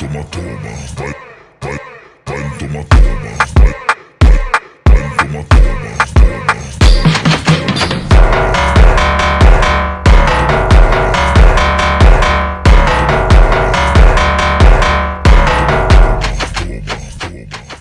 toma, toma. Vai,